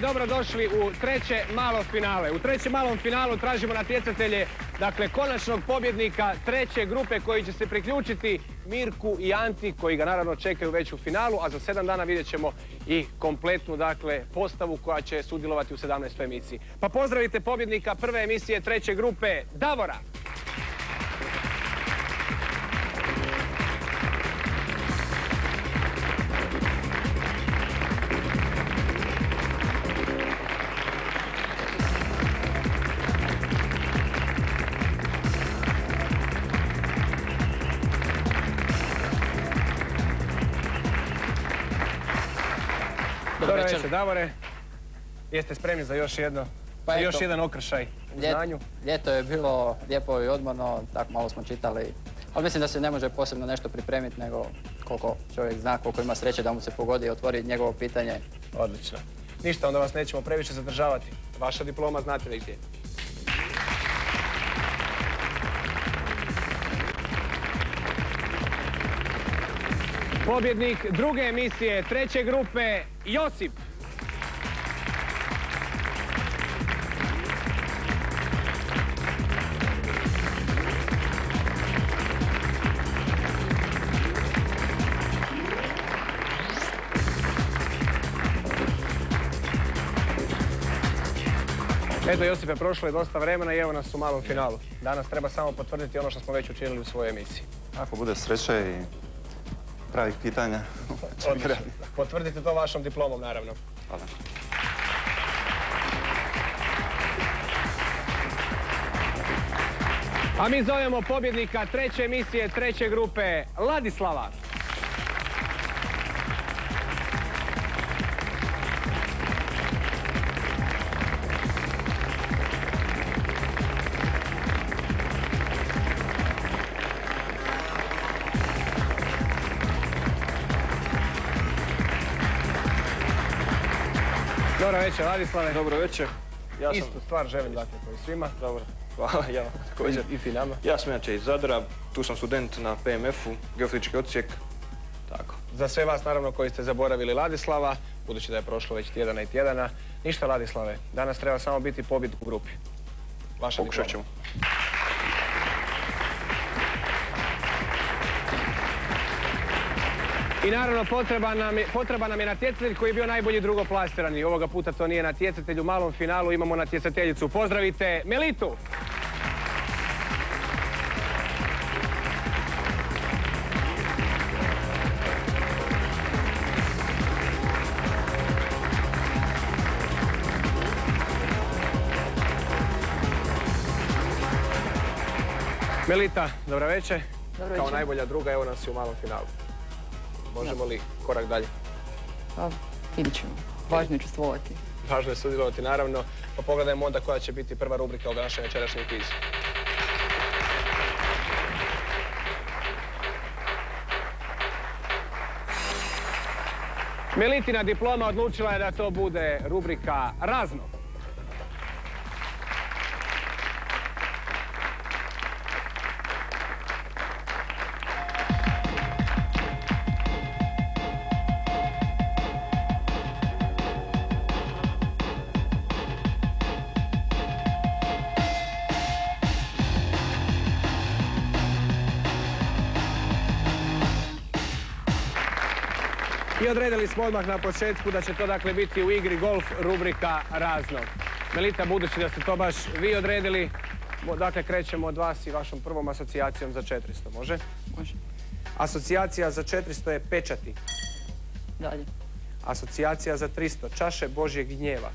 večer i dobrodošli u treće malo finale. U trećem malom finalu tražimo natjecatelje, dakle, konačnog pobjednika treće grupe koji će se priključiti Mirku i Anti, koji ga naravno čekaju već u finalu, a za sedam dana vidjet ćemo i kompletnu, dakle, postavu koja će sudjelovati u 17. emisiji. Pa pozdravite pobjednika prve emisije treće grupe, Davora! Davore. Jeste spremni za još jedno, Pa eto. još jedan okršaj u Ljet- znanju? Ljeto je bilo lijepo i odmorno, tako malo smo čitali. Ali mislim da se ne može posebno nešto pripremiti nego koliko čovjek zna, koliko ima sreće da mu se pogodi i otvori njegovo pitanje. Odlično. Ništa, onda vas nećemo previše zadržavati. Vaša diploma znate li gdje? Pobjednik druge emisije treće grupe, Josip. Eto Josipe, prošlo je dosta vremena i evo nas u malom finalu. Danas treba samo potvrditi ono što smo već učinili u svojoj emisiji. Ako bude sreće i pravih pitanja, Odlično. Potvrdite to vašom diplomom, naravno. hvala. A mi zovemo pobjednika treće emisije treće grupe, Ladislava. Dobro večer, Ladislave. Dobro večer. Ja sam... Istu stvar želim dakle koji svima. Dobro, hvala, ja također. I ti nama. Ja sam inače iz Zadra, tu sam student na PMF-u, geofizički odsjek. Tako. Za sve vas naravno koji ste zaboravili Ladislava, budući da je prošlo već tjedana i tjedana. Ništa Ladislave, danas treba samo biti pobjednik u grupi. Vaša Pokušat ćemo. I naravno potreban nam, je, potreban nam je natjecatelj koji je bio najbolji drugoplasirani. Ovoga puta to nije natjecatelj u malom finalu, imamo natjecateljicu. Pozdravite Melitu! Melita, dobra večer. Dobro Kao najbolja druga, evo nas i u malom finalu. Možemo li korak dalje? Pa, vidit ćemo. Važno je učestvovati. Važno je sudjelovati naravno, pa pogledajmo onda koja će biti prva rubrika u našem večerašnjem kvizu. Melitina diploma odlučila je da to bude rubrika razno. I odredili smo odmah na početku da će to dakle biti u igri golf rubrika razno. Melita, budući da ste to baš vi odredili, dakle krećemo od vas i vašom prvom asocijacijom za 400, može? Može. Asocijacija za 400 je pečati. Dalje. Asocijacija za 300, čaše Božjeg gnjeva.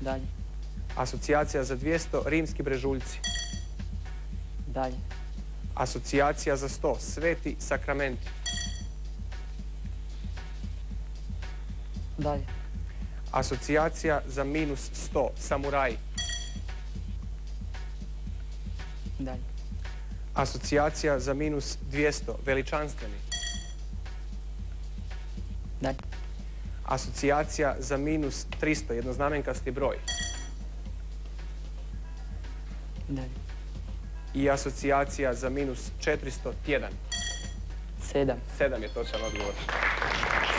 Dalje. Asocijacija za 200, rimski brežuljci. Dalje. Asocijacija za 100, sveti sakramenti. Dalje. Asocijacija za minus 100, samuraji. Dalje. Asocijacija za minus 200, veličanstveni. Dalje. Asocijacija za minus 300, jednoznamenkasti broj. Dalje. I asocijacija za minus 400, tjedan. Sedam. Sedam je točan odgovor.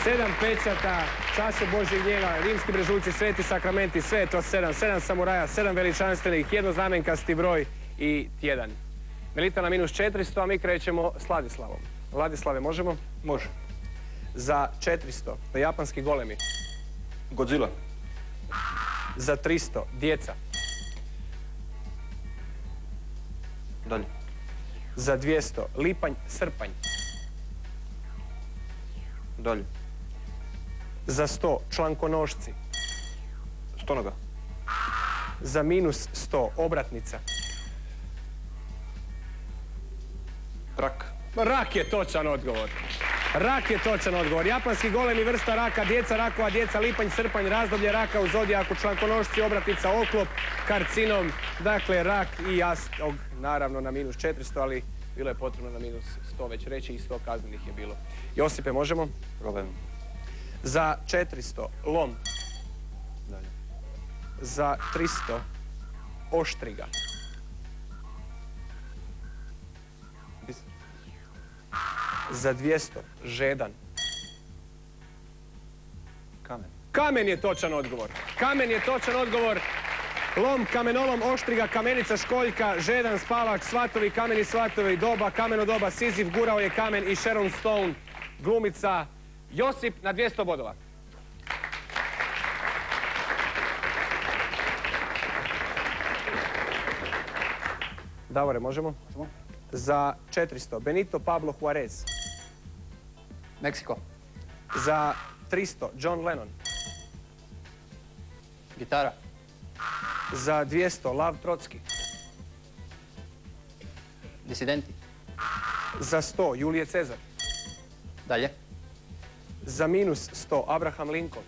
Sedam pečata, čaše Božjeg gnjeva, rimski brežuljci, sveti sakramenti, sve je to sedam. Sedam samuraja, sedam veličanstvenih, jednoznamenkasti broj i tjedan. Melita na minus 400, a mi krećemo s Ladislavom. Ladislave, možemo? Može. Za 400, japanski golemi. Godzilla. Za 300, djeca. Dalje. Za 200, lipanj, srpanj. Dalje. Za 100, člankonošci. Stonoga. Za minus 100, obratnica. Rak. Rak je točan odgovor. Rak je točan odgovor. Japanski golemi vrsta raka, djeca rakova, djeca lipanj, srpanj, razdoblje raka u zodijaku, člankonošci, obratnica, oklop, karcinom. Dakle, rak i jastog, naravno na minus 400, ali bilo je potrebno na minus 100 već reći i 100 kaznenih je bilo. Josipe, možemo? Probajmo. Za 400, lom. Dalje. Za 300, oštriga. Za 200, žedan. Kamen. Kamen je točan odgovor. Kamen je točan odgovor. Lom, kamenolom, oštriga, kamenica, školjka, žedan, spavač, svatovi, kameni svatovi, doba, kameno doba, Sizif, gurao je kamen i Sharon Stone, glumica. Josip na 200 bodova. Davore, možemo? Možemo. Za 400, Benito Pablo Juarez. Meksiko. Za 300, John Lennon. Gitara. Za 200, Lav Trotski. Disidenti. Za 100, Julije Cezar. Dalje. Za minus 100, Abraham Lincoln.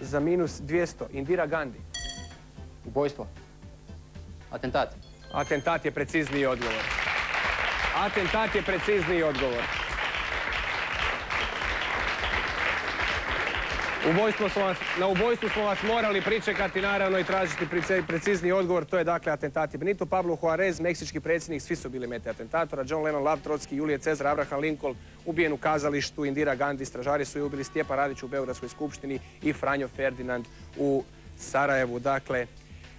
Za minus 200, Indira Gandhi. Ubojstvo. Atentat. Atentat je precizniji odgovor. Atentat je precizniji odgovor. Na ubojstvu smo vas morali pričekati naravno i tražiti precizniji odgovor. To je dakle atentati. Benito Pablo Juarez, meksički predsjednik, svi su bili mete atentatora. John Lennon, Lav Trotski, Julije Cezar, Abraham Lincoln, ubijen u kazalištu, Indira Gandhi, stražari su je ubili Stjepan Radić u Beogradskoj skupštini i Franjo Ferdinand u Sarajevu. Dakle,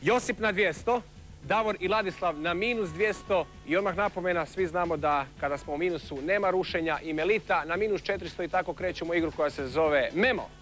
Josip na 200, Davor i Ladislav na minus 200 i odmah napomena, svi znamo da kada smo u minusu nema rušenja i Melita na minus 400 i tako krećemo igru koja se zove Memo.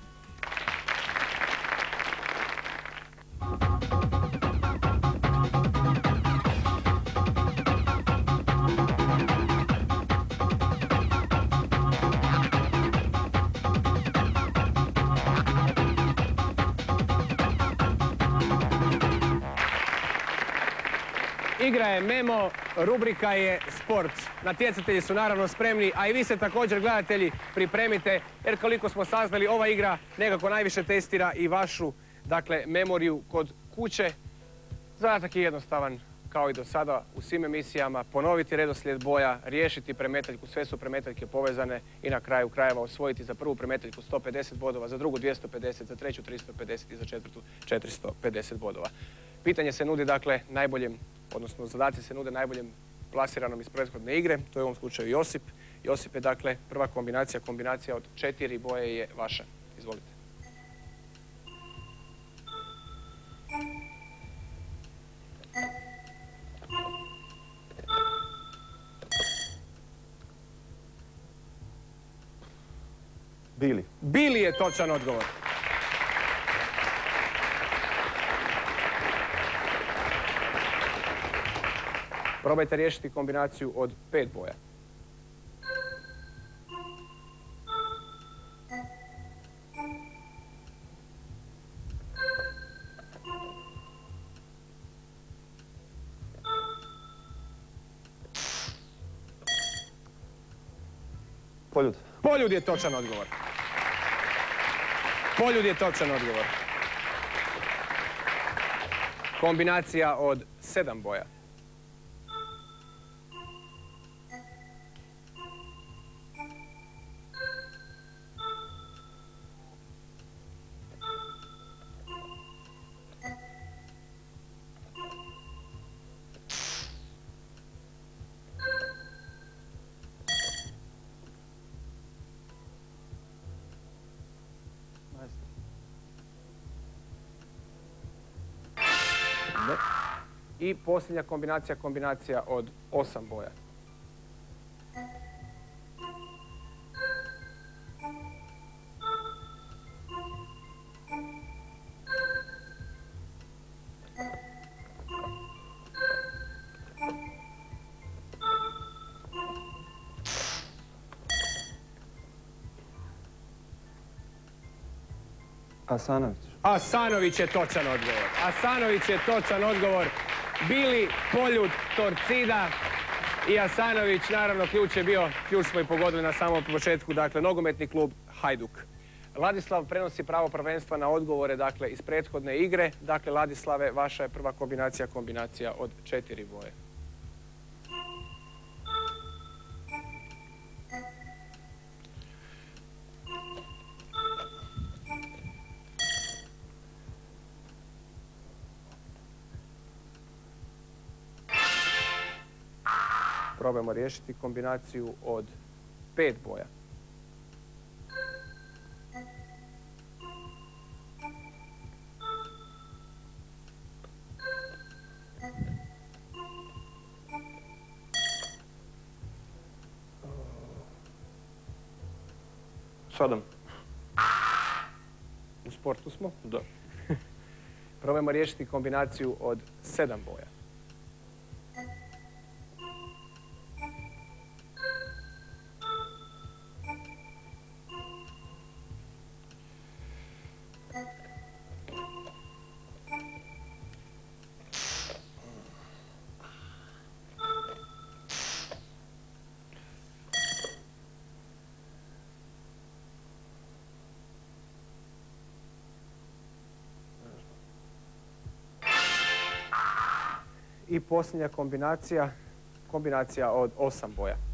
Igra je Memo, rubrika je Sport. Natjecatelji su naravno spremni, a i vi se također gledatelji pripremite, jer koliko smo saznali, ova igra nekako najviše testira i vašu, dakle, memoriju kod kuće. Zadatak je jednostavan, kao i do sada u svim emisijama, ponoviti redoslijed boja, riješiti premetaljku, sve su premetaljke povezane i na kraju krajeva osvojiti za prvu premetaljku 150 bodova, za drugu 250, za treću 350 i za četvrtu 450 bodova. Pitanje se nudi dakle najboljem, odnosno zadaci se nude najboljem plasiranom iz prethodne igre, to je u ovom slučaju Josip. Josip je dakle prva kombinacija, kombinacija od četiri boje je vaša. Izvolite. Bili. Bili je točan odgovor. Probajte riješiti kombinaciju od pet boja. Poljud. Poljud je točan odgovor. Poljud je točan odgovor. Kombinacija od sedam boja. Ne. I posljednja kombinacija, kombinacija od osam boja. Asanović. Asanović je točan odgovor. Asanović je točan odgovor. Bili Poljud Torcida i Asanović, naravno ključ je bio, ključ smo i pogodili na samom početku, dakle nogometni klub Hajduk. Ladislav prenosi pravo prvenstva na odgovore, dakle iz prethodne igre. Dakle, Ladislave, vaša je prva kombinacija, kombinacija od četiri boje. Probajmo riješiti kombinaciju od pet boja. Sedam. U sportu smo. Da. Probajmo riješiti kombinaciju od sedam boja. Posljednja kombinacija, kombinacija od osam boja.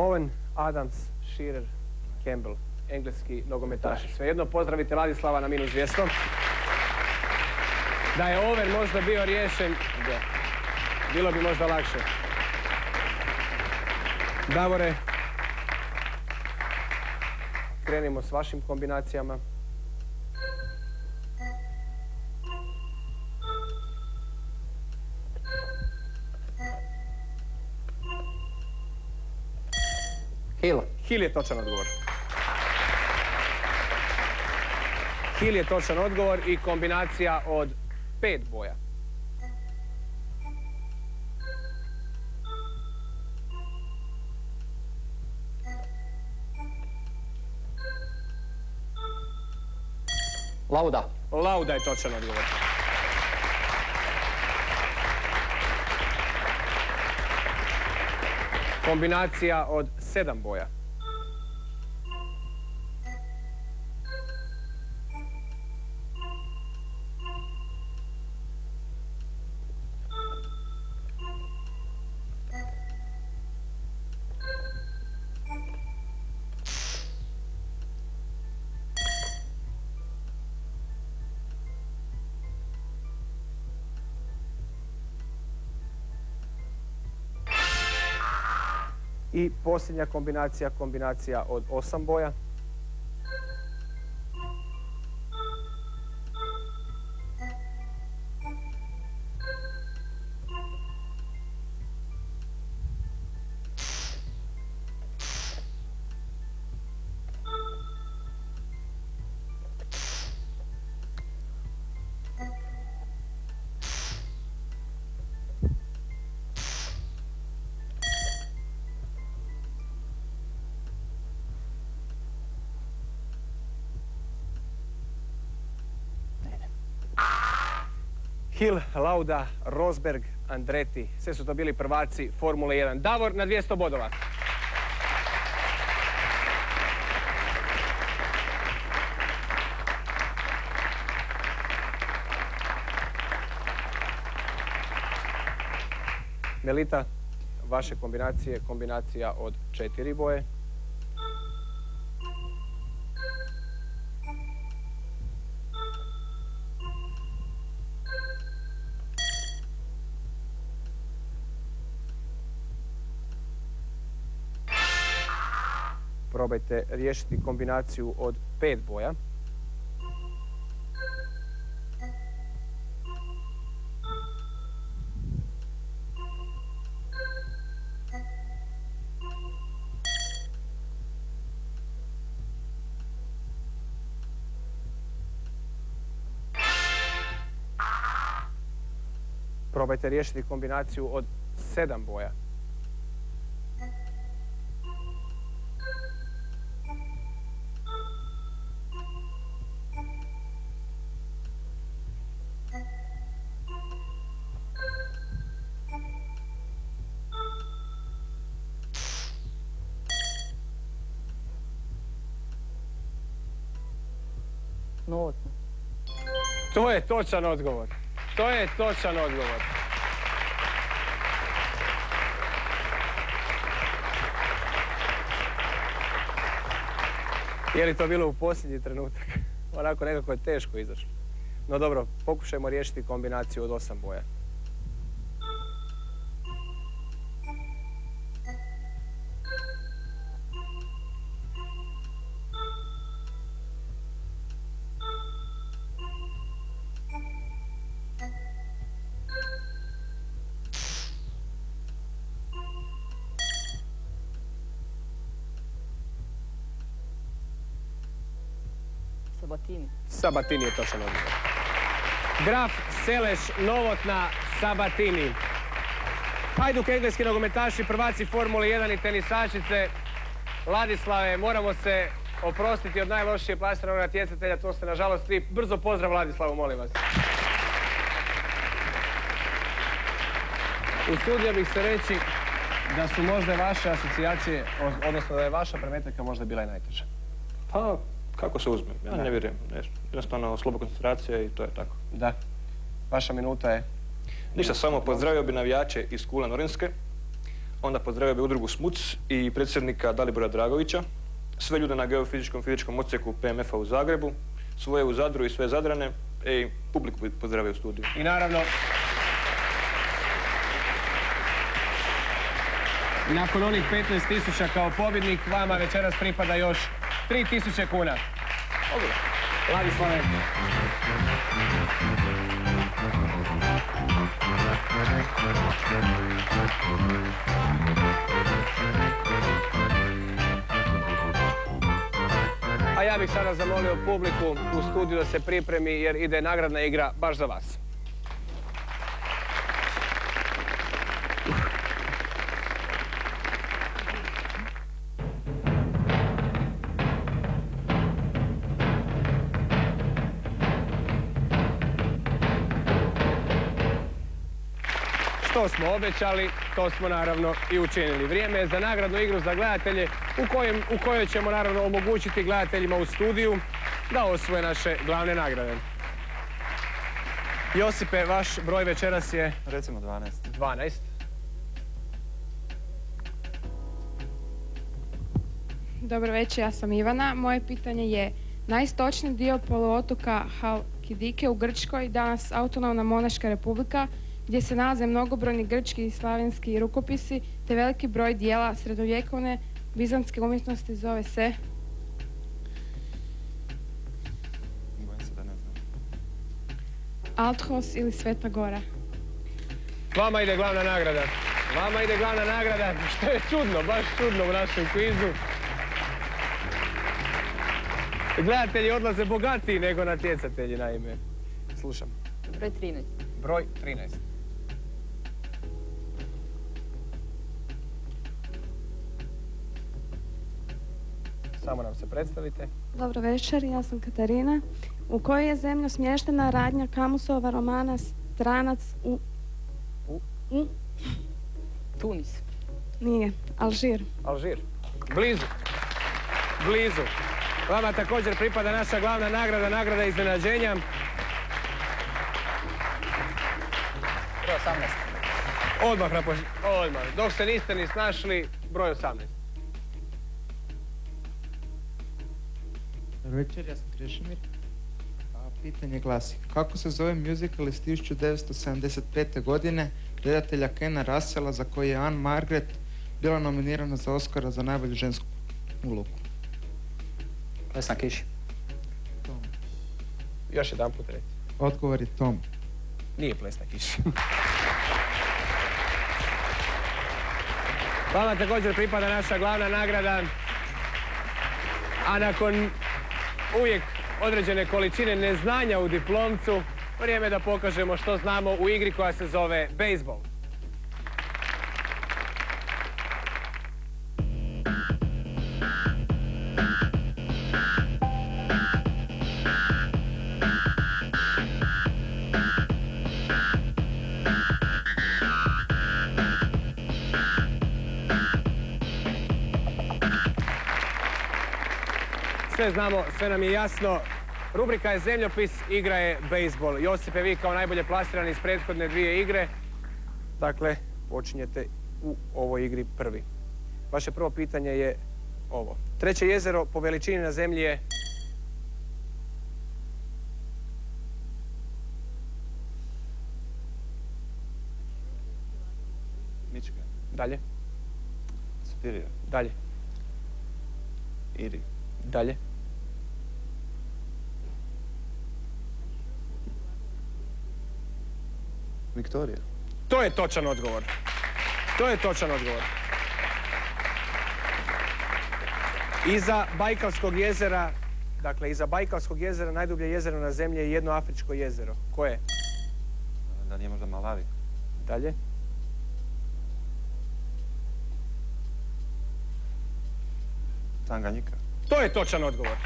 Owen, Adams, Shearer, Campbell, engleski nogometaši. Svejedno pozdravite Ladislava na minus 200. Da je over možda bio riješen, bilo bi možda lakše. Davore, krenimo s vašim kombinacijama. Hill. Je točan odgovor. Hill je točan odgovor i kombinacija od pet boja. Lauda. Lauda je točan odgovor. Kombinacija od sedam boja. I posljednja kombinacija, kombinacija od osam boja. Hill, Lauda, Rosberg, Andretti. Sve su to bili prvaci Formule 1. Davor na 200 bodova. Melita, vaše kombinacije kombinacija od četiri boje. Probajte riješiti kombinaciju od pet boja. Probajte riješiti kombinaciju od sedam boja. Točan odgovor. To je točan odgovor. Je li to bilo u posljednji trenutak? Onako nekako je teško izašlo. No dobro, pokušajmo riješiti kombinaciju od osam boja. Sabatini. Sabatini je točan odgovor. Graf Seleš Novotna Sabatini. Hajduk engleski nogometaši, prvaci Formule 1 i tenisačice. Ladislave, moramo se oprostiti od najlošije plasiranog natjecatelja, to ste nažalost vi. Brzo pozdrav Ladislavu, molim vas. Usudio bih se reći da su možda vaše asocijacije, odnosno da je vaša premetaka možda bila i najteža. Pa, kako se uzme? Ja Da. ne vjerujem. Jednostavno, slaba koncentracija i to je tako. Da. Vaša minuta je Ništa, samo pozdravio bi navijače iz Kula Norinske, onda pozdravio bi udrugu Smuc i predsjednika Dalibora Dragovića, sve ljude na geofizičkom fizičkom odsjeku PMF-a u Zagrebu, svoje u Zadru i sve Zadrane, i publiku bi pozdravio u studiju. I naravno, nakon onih 15 tisuća kao pobjednik, vama večeras pripada još 3 tisuće kuna. Dobro. Ladislave. A ja bih sada zamolio publiku u studiju da se pripremi jer ide nagradna igra baš za vas. Što smo obećali, to smo naravno i učinili. Vrijeme je za nagradnu igru za gledatelje u, kojem, u kojoj ćemo naravno omogućiti gledateljima u studiju da osvoje naše glavne nagrade. Josipe, vaš broj večeras je Recimo 12. 12. Dobro večer, ja sam Ivana. Moje pitanje je najistočniji dio poluotoka Halkidike u Grčkoj, danas autonomna monaška republika, gdje se nalaze mnogobrojni grčki i slavenski rukopisi, te veliki broj dijela sredovjekovne bizantske umjetnosti zove se Bojim se da ne znam. Althos ili Sveta Gora. Vama ide glavna nagrada. Vama ide glavna nagrada, što je čudno, baš čudno u našem kvizu. Gledatelji odlaze bogatiji nego natjecatelji, naime. Slušam. Broj 13. Broj 13. Samo nam se predstavite. Dobro večer, ja sam Katarina. U kojoj je zemlju smještena radnja Kamusova romana Stranac u... U? U? Tunis. Nije, Alžir. Alžir. Blizu. Blizu. Vama također pripada naša glavna nagrada, nagrada iznenađenja. Broj Odmah, na poš- odmah. Dok se niste ni snašli, broj 18. Dobro večer, ja sam Krešimir. A pitanje glasi, kako se zove musical iz 1975. godine redatelja Kena Russella za koji je Anne Margaret bila nominirana za Oscara za najbolju žensku ulogu? Vesna Kiš. Tom. Još jedan put reci. Odgovor je Tom. Nije plesna kiša. Vama također pripada naša glavna nagrada. A nakon uvijek određene količine neznanja u diplomcu, vrijeme je da pokažemo što znamo u igri koja se zove bejsbol. Sve znamo, sve nam je jasno. Rubrika je zemljopis, igra je bejsbol. Josipe, vi kao najbolje plasirani iz prethodne dvije igre. Dakle, počinjete u ovoj igri prvi. Vaše prvo pitanje je ovo. Treće jezero po veličini na zemlji je... Michigan. Dalje, Superior. dalje, Erie. dalje. Victoria. To je točan odgovor. To je točan odgovor. Iza Bajkalskog jezera, dakle iza Bajkalskog jezera najdublje jezero na zemlji je jedno afričko jezero. Koje? Da nije možda Malawi. Dalje. Tanganyika. To je točan odgovor.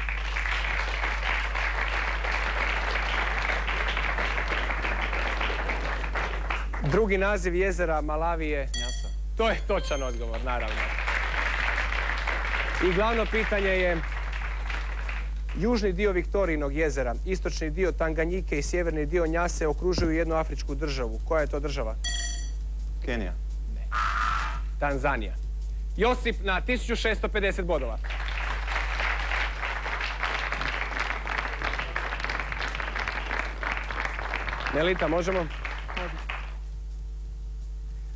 Drugi naziv jezera Malavi je... Njasa. To je točan odgovor, naravno. I glavno pitanje je južni dio Viktorijinog jezera, istočni dio Tanganjike i sjeverni dio Njase okružuju jednu afričku državu. Koja je to država? Kenija. Tanzanija. Josip na 1650 bodova. Melita, možemo?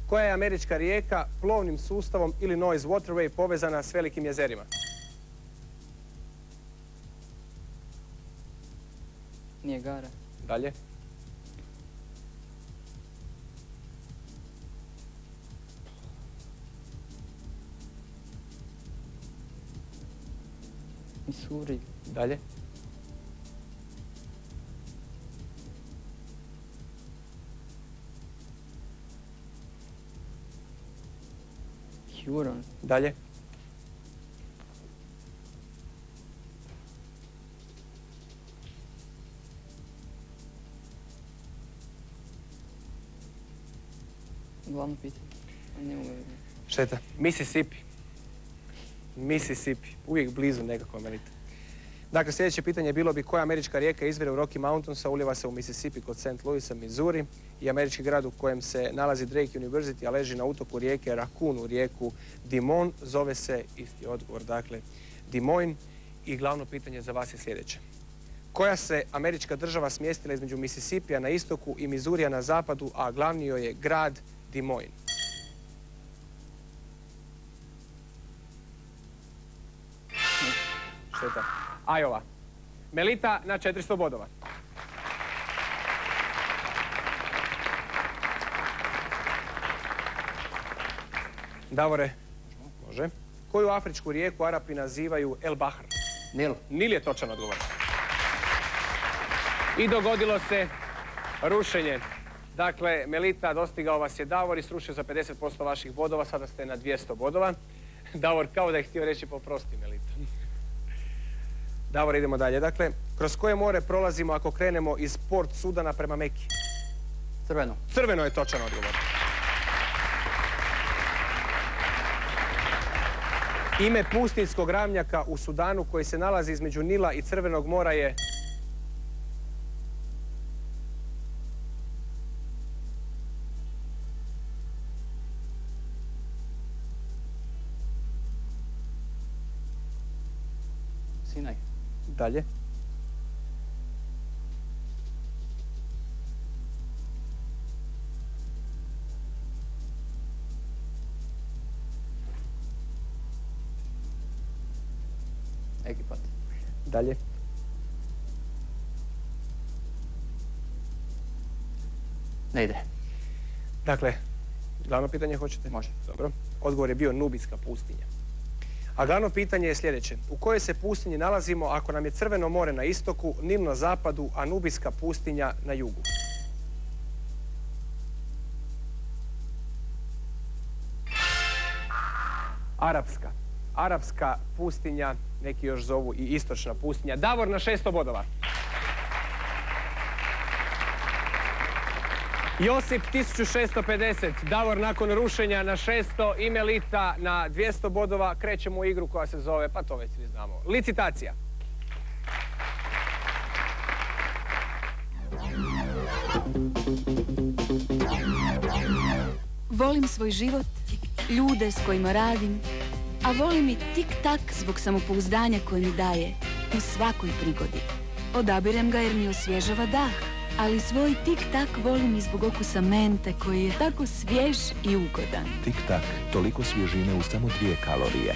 Koja je američka rijeka plovnim sustavom Illinois Waterway povezana s velikim jezerima? Nije gara. Dalje. Missouri. Dalje. Huron. Dalje. Glavno pitanje. Ne mogu. Šteta. Mississippi. Mississippi. Uvijek blizu nekako Melita. Dakle, sljedeće pitanje bilo bi koja američka rijeka izvire u Rocky Mountainsa, uljeva se u Mississippi kod St. Louisa, Missouri i američki grad u kojem se nalazi Drake University, a leži na utoku rijeke Raccoon u rijeku Dimon, zove se, isti odgovor, dakle, Des Moines. I glavno pitanje za vas je sljedeće. Koja se američka država smjestila između Mississippija na istoku i Mizurija na zapadu, a glavni joj je grad Des Moines? Šteta. Ajova. Melita na 400 bodova. Davore. Može. Koju afričku rijeku Arapi nazivaju El Bahr? Nil. Nil je točan odgovor. I dogodilo se rušenje. Dakle, Melita dostigao vas je Davor i srušio za 50% vaših bodova, sada ste na 200 bodova. Davor kao da je htio reći poprosti Melita. Davor, idemo dalje. Dakle, kroz koje more prolazimo ako krenemo iz Port Sudana prema Meki? Crveno. Crveno je točan odgovor. Ime pustinskog ravnjaka u Sudanu koji se nalazi između Nila i Crvenog mora je... Dalje. Egipat. Dalje. Ne ide. Dakle, glavno pitanje hoćete? Može. Dobro. Odgovor je bio Nubijska pustinja. A glavno pitanje je sljedeće. U kojoj se pustinji nalazimo ako nam je Crveno more na istoku, Nil na zapadu, a Nubijska pustinja na jugu? Arapska. Arapska pustinja, neki još zovu i istočna pustinja. Davor na 600 bodova. Josip 1650, Davor nakon rušenja na 600 i Melita na 200 bodova. Krećemo u igru koja se zove, pa to već svi znamo, licitacija. Volim svoj život, ljude s kojima radim, a volim i tik-tak zbog samopouzdanja koje mi daje u svakoj prigodi. Odabirem ga jer mi osvježava dah, ali svoj tik-tak volim i zbog okusa mente koji je tako svjež i ugodan. Tik tak, toliko svježine u samo dvije kalorije.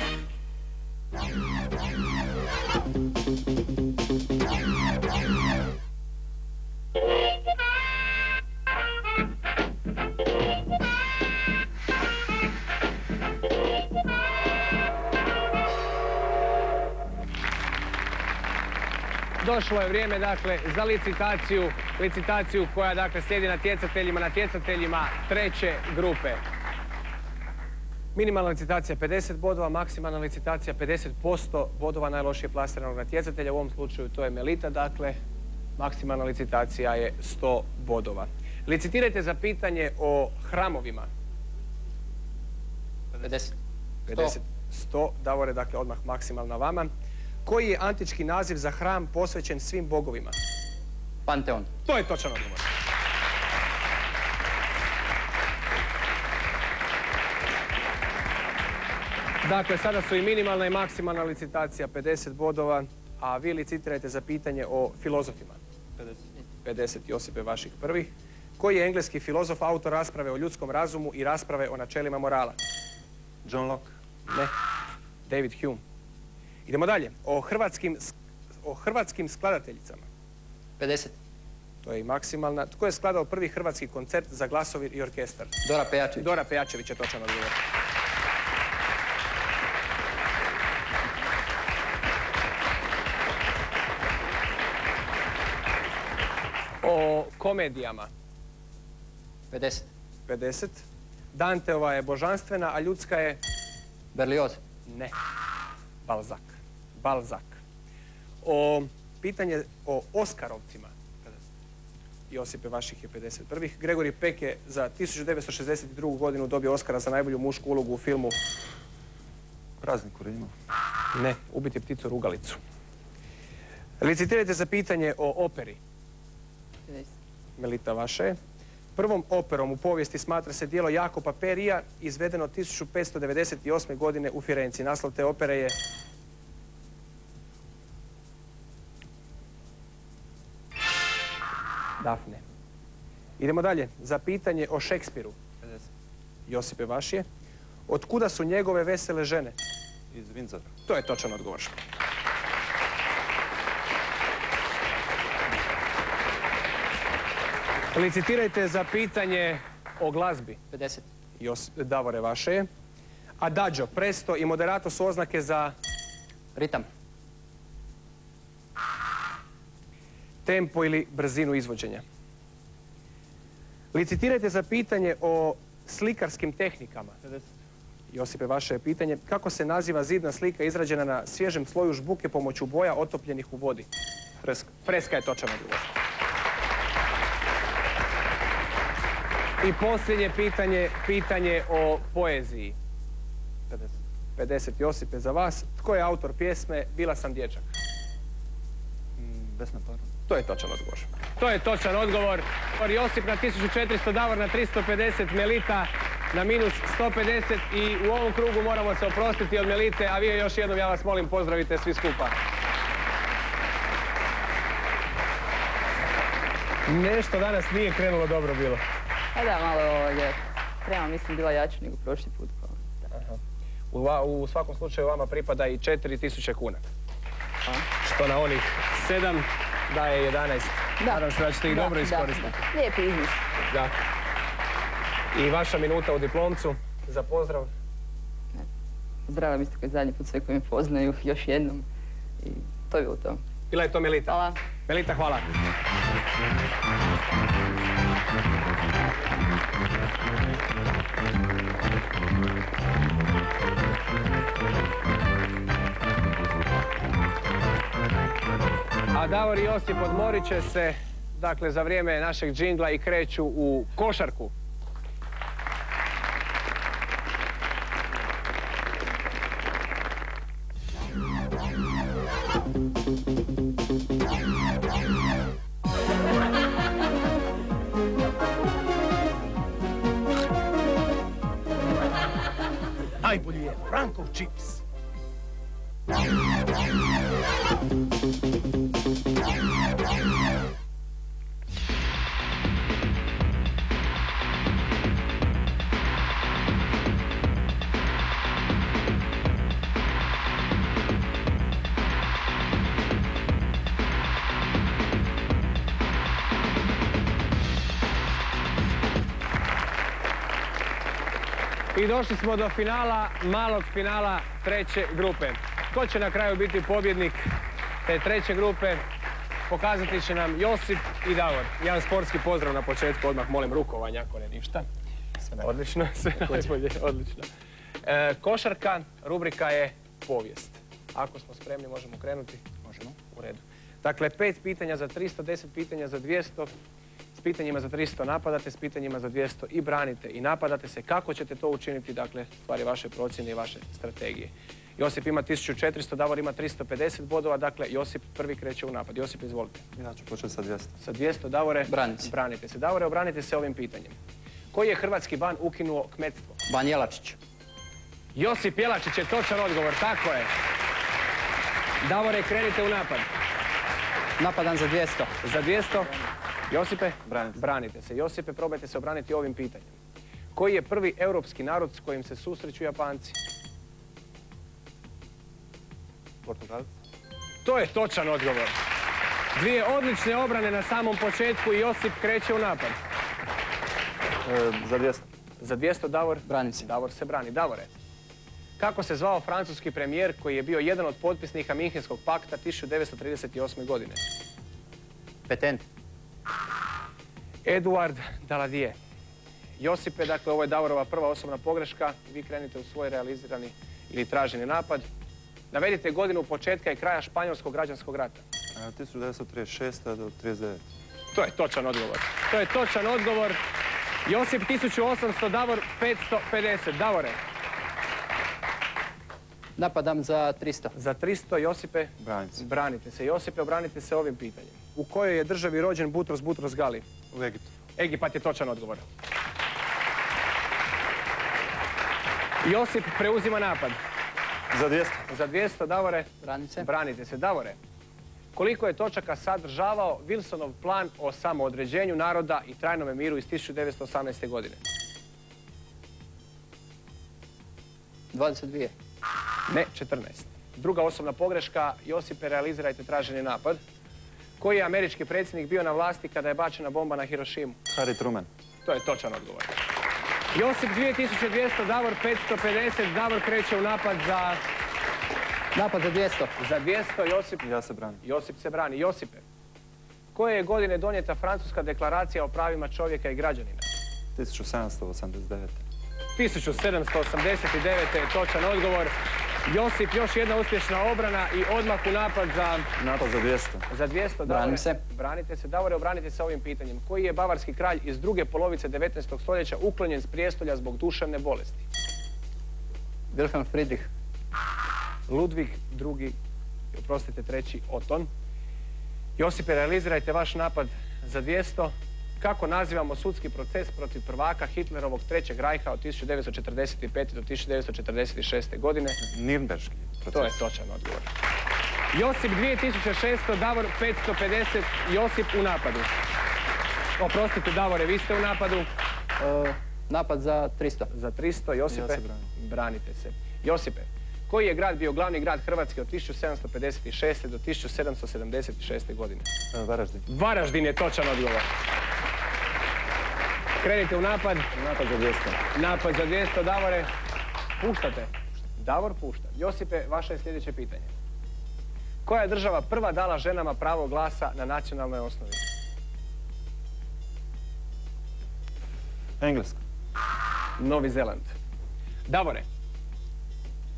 Došlo je vrijeme, dakle, za licitaciju. Licitaciju koja, dakle, slijedi natjecateljima, natjecateljima treće grupe. Minimalna licitacija 50 bodova, maksimalna licitacija 50% bodova najlošije plasiranog natjecatelja. U ovom slučaju to je Melita, dakle, maksimalna licitacija je 100 bodova. Licitirajte za pitanje o hramovima. 50. 50, 100, Davore, dakle, odmah maksimalna vama. Koji je antički naziv za hram posvećen svim bogovima? Panteon. To je točan odgovor. Dakle, sada su i minimalna i maksimalna licitacija 50 bodova, a vi licitirajte za pitanje o filozofima. 50. 50 Josipe vaših prvih. Koji je engleski filozof, autor rasprave o ljudskom razumu i rasprave o načelima morala? John Locke. Ne. David Hume. Idemo dalje. O hrvatskim, o hrvatskim skladateljicama. 50. To je i maksimalna. Tko je skladao prvi hrvatski koncert za glasovir i orkestar? Dora Pejačević. Dora Pejačević je točan odgovor. O komedijama. 50. 50. Danteova je božanstvena, a ljudska je... Berlioz. Ne. Balzak. Balzak. O pitanje o Oskarovcima. Josipe vaših je 51. Gregori Pek je za 1962. godinu dobio Oskara za najbolju mušku ulogu u filmu Praznik u Rimu. Ne, ubiti pticu rugalicu. Licitirajte za pitanje o operi. 50. Melita vaše je. Prvom operom u povijesti smatra se dijelo Jakopa Perija, izvedeno 1598. godine u Firenci. Naslov te opere je... Dafne. Idemo dalje. Za pitanje o Šekspiru. Josipe Vašije. Od kuda su njegove vesele žene? Iz Windsora. To je točan odgovor. Licitirajte za pitanje o glazbi. 50. Jos, Davore, vaše je. Adagio, presto i moderato su oznake za Ritam. tempo ili brzinu izvođenja. Licitirajte za pitanje o slikarskim tehnikama. Josipe, vaše je pitanje. Kako se naziva zidna slika izrađena na svježem sloju žbuke pomoću boja otopljenih u vodi? Freska. Freska je točan odgovor. I posljednje pitanje, pitanje o poeziji. 50 Josipe za vas. Tko je autor pjesme Bila sam dječak? Mm, Vesna Parun. To je točan odgovor. To je točan odgovor. Josip na 1400, Davor na 350, Melita na minus 150 i u ovom krugu moramo se oprostiti od Melite, a vi još jednom ja vas molim pozdravite svi skupa. Nešto danas nije krenulo dobro bilo. A da, malo je, prema mislim bila jača nego prošli put. pa. U, va- u svakom slučaju vama pripada i 4000 kuna. Što na onih 7 daje 11. Da. Nadam se da ćete ih dobro iskoristiti. da. Lijepi iznos. Da. I vaša minuta u diplomcu za pozdrav. Zdravim isto koji zadnji put sve koji me poznaju još jednom. I to je bilo to. Bila je to Melita. Hvala. Melita, hvala. A Davor i Josip odmorit će se dakle, za vrijeme našeg džingla i kreću u košarku. Najbolji je došli smo do finala, malog finala treće grupe. Ko će na kraju biti pobjednik te treće grupe? Pokazati će nam Josip i Davor. Jedan sportski pozdrav na početku, odmah molim rukovanja ako ne ništa. Odlično, sve najbolje, odlično. E, košarka, rubrika je povijest. Ako smo spremni, možemo krenuti? Možemo. U redu. Dakle, pet pitanja za 300, deset pitanja za 200. S pitanjima za 300 napadate, s pitanjima za 200 i branite i napadate se. Kako ćete to učiniti? Dakle, stvari vaše procjene i vaše strategije. Josip ima 1400, Davor ima 350 bodova, dakle Josip prvi kreće u napad. Josip, izvolite. Ja ću početi sa 200. Sa 200, Davore, Branite se. branite se. Davore, obranite se ovim pitanjem. Koji je hrvatski ban ukinuo kmetstvo? Ban Jelačić. Josip Jelačić je točan odgovor, tako je. Davore, krenite u napad. Napadan za 200. Za 200. Josipe? Branite se. Branite se. Josipe, probajte se obraniti ovim pitanjem. Koji je prvi europski narod s kojim se susreću Japanci? Portugal. To je točan odgovor. Dvije odlične obrane na samom početku i Josip kreće u napad. E, za 200. Za 200 Davor? Branim se. Davor se brani. Davore, kako se zvao francuski premijer koji je bio jedan od potpisnika Minhenskog pakta 1938. godine? Petent. Eduard Daladier. Josipe, dakle, ovo je Davorova prva osobna pogreška. Vi krenite u svoj realizirani ili traženi napad. Navedite godinu početka i kraja Španjolskog građanskog rata. E, 1936. do 39. To je točan odgovor. To je točan odgovor. Josip 1800, Davor 550. Davore, Napadam za 300. za 300 Josipe Branite se. branite se. Josipe, obranite se ovim pitanjem. U kojoj je državi rođen Butros Butros Gali? U Egiptu. Egipat je točan odgovor. Josip preuzima napad. Za 200. Za 200, Davore, Branim se. branite se. Davore, koliko je točaka sadržavao Wilsonov plan o samoodređenju naroda i trajnome miru iz 1918. godine? 22. Ne, 14. Druga osobna pogreška, Josipe, realizirajte traženi napad. Koji je američki predsjednik bio na vlasti kada je bačena bomba na Hirošimu? Harry Truman. To je točan odgovor. Josip 2200, Davor 550, Davor kreće u napad za, Napad za 200. za 200, Josip, Ja se branim. Josip se brani. Josipe, koje je godine donijeta Francuska deklaracija o pravima čovjeka i građanina? 1789. 1789. je točan odgovor. Josip, još jedna uspješna obrana i odmah u napad za, Napad za 200. za 200. Davore, Branim se. Branite se. Davore, obranite se ovim pitanjem. Koji je bavarski kralj iz druge polovice 19. stoljeća uklonjen s prijestolja zbog duševne bolesti? Wilhelm Friedrich. Ludvig II, oprostite treći, Oton. Josipe, realizirajte vaš napad za 200. Kako nazivamo sudski proces protiv prvaka Hitlerovog trećeg rajha od 1945. do 1946. godine? Nirnberški proces. To je točan odgovor. Josip 2600, Davor 550, Josip u napadu. Oprostite, Davore, vi ste u napadu. E, napad za 300. Za 300, Josipe? Ja se branim. Branite se. Josipe, koji je grad bio glavni grad Hrvatske od 1756. do 1776. godine? E, Varaždin. Varaždin je točan odgovor. Krenite u napad. Napad za 200. Napad za 200, Davore. Puštate. Davor pušta. Josipe, vaše je sljedeće pitanje. Koja je država prva dala ženama pravo glasa na nacionalnoj osnovi? Engleska. Novi Zeland. Davore,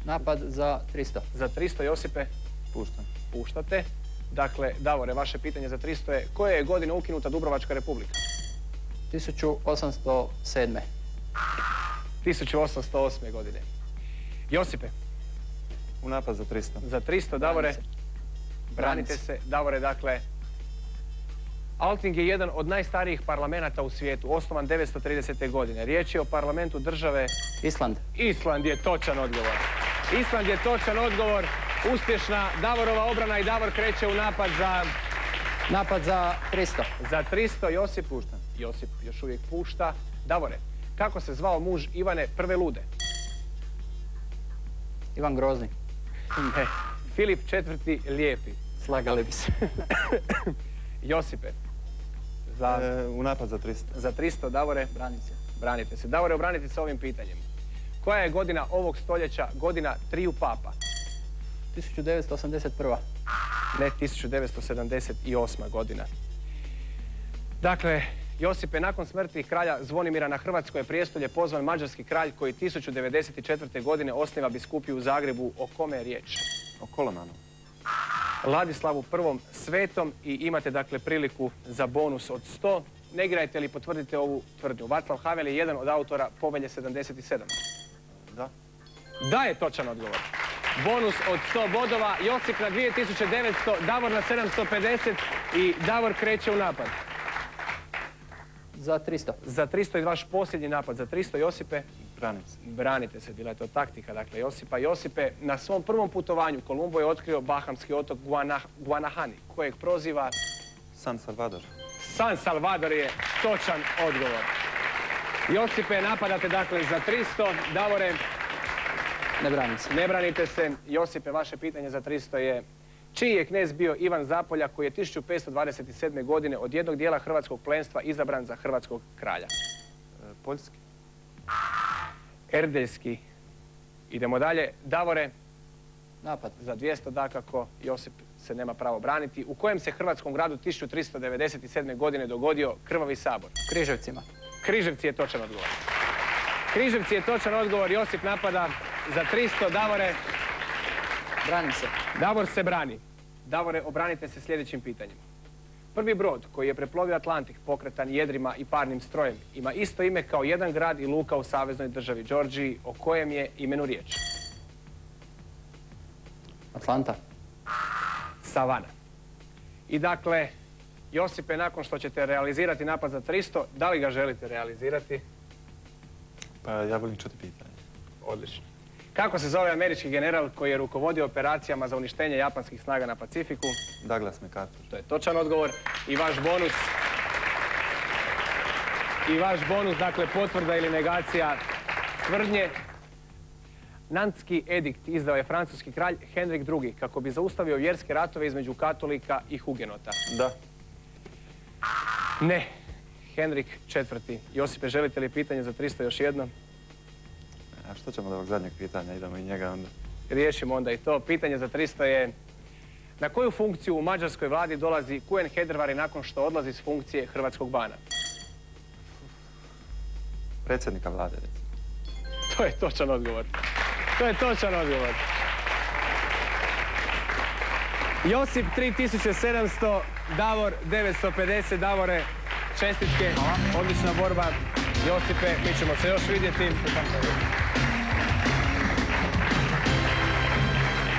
Napad za 300. za 300 Josipe Puštam. puštate. Dakle, Davore, vaše pitanje za 300 je koje je godine ukinuta Dubrovačka republika? 1807. 1808. godine. Josipe, U napad za 300. za 300 Davore, se. branite Brani se. se. Davore, dakle, Alting je jedan od najstarijih parlamenta u svijetu, osnovan 930. godine. Riječ je o parlamentu države Island. Island je točan odgovor. Island je točan odgovor. Uspješna Davorova obrana i Davor kreće u napad za, Napad za 300. za 300. Josip pušta. Josip još uvijek pušta. Davore, kako se zvao muž Ivane prve lude? Ivan Grozni. Ne. Filip četvrti lijepi. Slagali bi se. Josipe, za, E, u napad za 300. za 300. Davore, Brani se. branite se. Davore, obranite se ovim pitanjem. Koja je godina ovog stoljeća godina triju papa? 1981. Ne, 1978. godina. Dakle, Josipe, nakon smrti kralja Zvonimira na Hrvatskoj prijestolje pozvan mađarski kralj koji 1094. godine osniva biskupiju u Zagrebu. O kome je riječ? O Kolomanu. Ladislavu prvom svetom i imate dakle priliku za bonus od 100. Ne igrajte li potvrdite ovu tvrdnju. Vaclav Havel je jedan od autora Povelje 77. Da. Da je točan odgovor. Bonus od 100 bodova. Josip na 2900, Davor na 750 i Davor kreće u napad. Za 300. Za 300 i vaš posljednji napad. Za 300 Josipe, Branim se. branite se. Bila je to taktika, dakle Josipa. Josipe, na svom prvom putovanju Kolumbo je otkrio Bahamski otok Guana, Guanahani, kojeg proziva San Salvador. San Salvador je točan odgovor. Josipe, napadate dakle za 300. Davore, Ne brani se. ne branite se. Josipe, vaše pitanje za 300 je čiji je knez bio Ivan Zapolja koji je 1527. godine od jednog dijela hrvatskog plenstva izabran za hrvatskog kralja? E, Poljski. Erdeljski. Idemo dalje. Davore, Napad. za 200 dakako, Josip se nema pravo braniti. U kojem se hrvatskom gradu 1397. godine dogodio krvavi sabor? Križevcima. Križevci je točan odgovor. Križevci je točan odgovor, Josip napada za 300, Davore, Brani se. Davor se brani. Davore, obranite se sljedećim pitanjem. Prvi brod koji je preplovio Atlantik, pokretan jedrima i parnim strojem, ima isto ime kao jedan grad i luka u saveznoj državi Đorđiji, o kojem je imenu riječ. Atlanta. Savana. I dakle, Josipe, nakon što ćete realizirati napad za 300, da li ga želite realizirati? Pa ja volim čuti pitanje. Odlično. Kako se zove američki general koji je rukovodio operacijama za uništenje japanskih snaga na Pacifiku? Douglas MacArthur. To je točan odgovor. I vaš bonus... I vaš bonus, dakle, potvrda ili negacija tvrdnje. Nantski edikt izdao je francuski kralj Henrik II. kako bi zaustavio vjerske ratove između katolika i hugenota. Da. Ne. Henrik IV. Josipe, želite li pitanje za 300 još jedno? A što ćemo od ovog zadnjeg pitanja? Idemo i njega onda. Riješimo onda i to. Pitanje za 300 je na koju funkciju u mađarskoj vladi dolazi Kujen Hedrvari nakon što odlazi s funkcije Hrvatskog bana? Predsjednika vlade. To je točan odgovor. To je točan odgovor. Josip 3700, Davor 950, Davore čestitke, odlična borba. Josipe, mi ćemo se još vidjeti.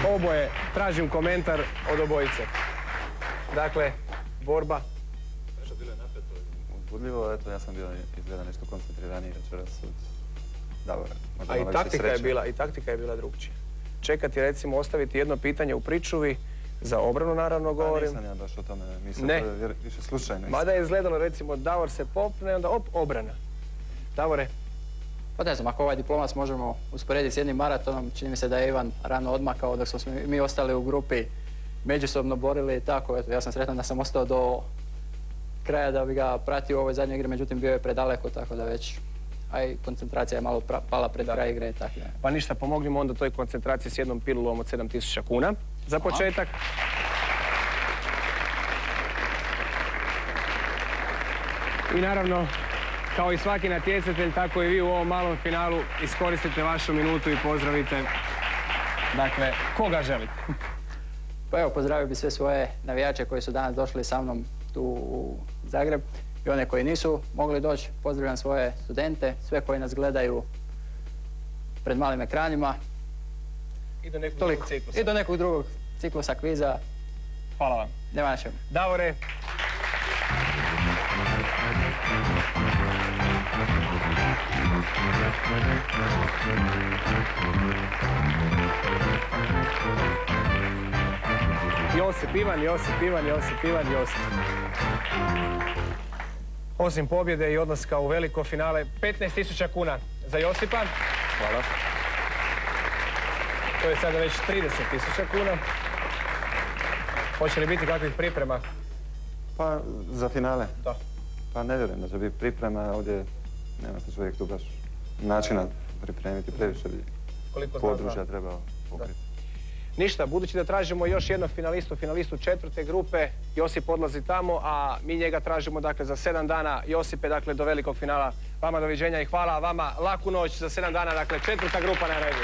Oboje, tražim komentar od obojice. Dakle, borba. Uzbudljivo, eto, ja sam bio izgleda nešto koncentriraniji večeras od Davora. A i taktika je bila, i taktika je bila drugčija. Čekati recimo ostaviti jedno pitanje u pričuvi, Za obranu naravno Pa govorim. nisam ja baš o tome mislio, Ne. to je više slučajno. Mada je izgledalo recimo Davor se popne, onda op, obrana. Davore, Pa ne znam, ako ovaj diplomac možemo usporediti s jednim maratonom, čini mi se da je Ivan rano odmakao dok smo mi- mi ostali u grupi međusobno borili i tako. Eto, ja sam sretan da sam ostao do kraja da bi ga pratio u ovoj zadnjoj igri, međutim bio je predaleko, tako da već a i koncentracija je malo pra- pala pred kraj igre, tako da. pa ništa, pomognimo onda toj koncentraciji s jednom pilulom od 7000 kuna za početak. I naravno, kao i svaki natjecatelj, tako i vi u ovom malom finalu iskoristite vašu minutu i pozdravite, dakle, koga želite. Pa evo, pozdravio bi sve svoje navijače koji su danas došli sa mnom tu u Zagreb i one koji nisu mogli doći. Pozdravljam svoje studente, sve koji nas gledaju pred malim ekranima. I do nekog Toliko. I do nekog drugog ciklusa kviza. Hvala vam. Nema na čemu. Davore, Josip Ivan, Josip Ivan, Josip Ivan, Josip. Osim pobjede i odlaska u veliko finale, 15.000 kuna za Josipa. Hvala. To je sada već 30.000 kuna. Hoće li biti kakvih priprema? Pa za finale? Da. Pa ne vjerujem da će biti priprema, ovdje nema se čovjek tu baš načina pripremiti, previše bi Koliko područja zna. trebao pokriti. Ništa, budući da tražimo još jednog finalistu, finalistu četvrte grupe, Josip odlazi tamo, a mi njega tražimo dakle za sedam dana. Josipe, dakle, do velikog finala. Vama doviđenja i hvala, a vama laku noć za sedam dana, dakle, četvrta grupa na redu.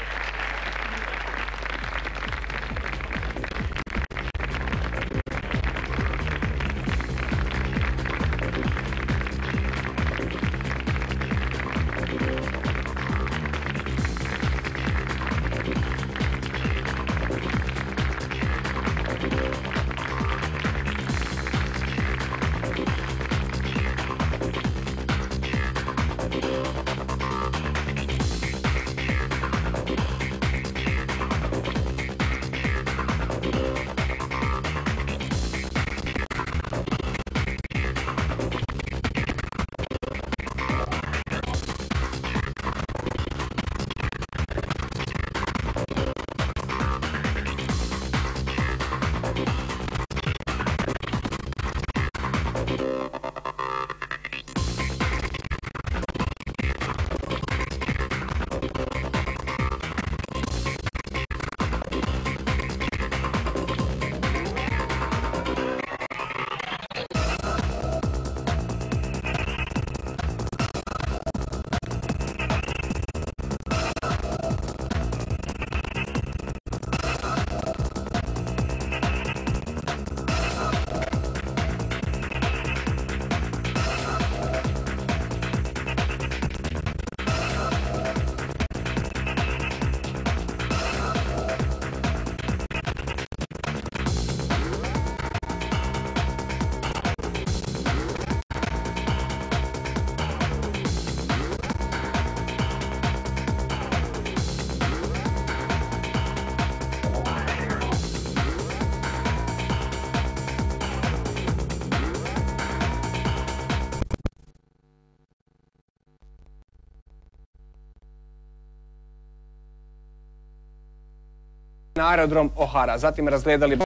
Aerodrom Ohara. Zatim razgledali